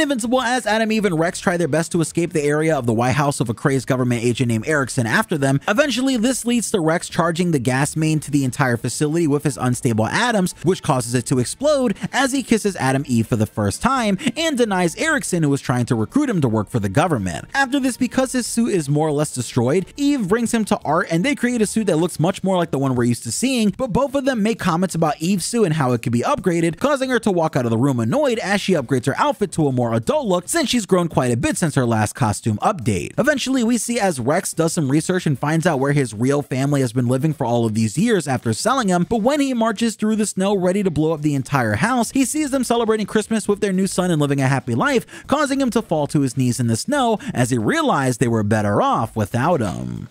Invincible as Atom Eve and Rex try their best to escape the area of the White House of a crazed government agent named Erickson after them. Eventually, this leads to Rex charging the gas main to the entire facility with his unstable atoms, which causes it to explode as he kisses Atom Eve for the first time and denies Erickson who was trying to recruit him to work for the government. After this, because his suit is more or less destroyed, Eve brings him to Art and they create a suit that looks much more like the one we're used to seeing, but both of them make comments about Eve's suit and how it could be upgraded, causing her to walk out of the room annoyed as she upgrades her outfit to a more adult look since she's grown quite a bit since her last costume update. Eventually, we see as Rex does some research and finds out where his real family has been living for all of these years after selling him, but when he marches through the snow ready to blow up the entire house, he sees them celebrating Christmas with their new son and living a happy life, causing him to fall to his knees in the snow as he realized they were better off without him.